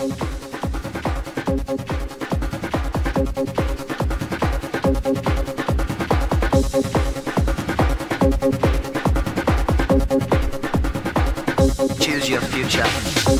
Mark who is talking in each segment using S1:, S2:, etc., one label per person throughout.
S1: Choose your future.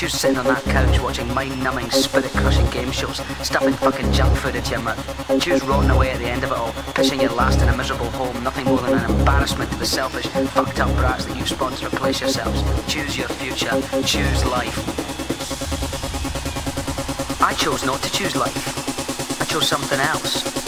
S1: morning. Choose sitting on that couch watching mind-numbing, spirit-crushing game shows, stuffing fucking junk food into your mouth. Choose rotting away at the end of it all, pissing your last in a miserable home, nothing more than an embarrassment to the selfish, fucked up brats that you spawned to replace yourselves. Choose your future. Choose life. I chose not to choose life. I chose something else.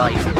S1: life.